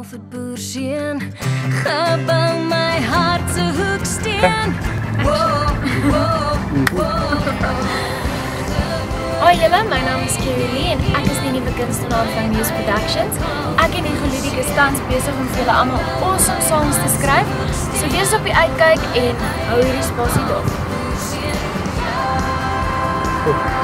Alfred Boerseën gebou my hart se hoeksteen. Hoi julle, my naam is Kerry en ek is die nuwe kunstenaar van Muse Productions. Ek en Igolidi is tans besig om vir julle almal awesome songs te skryf. So wees op die uitkyk en hou hierdie spasie dop. Oh.